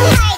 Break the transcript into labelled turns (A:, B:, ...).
A: Bye.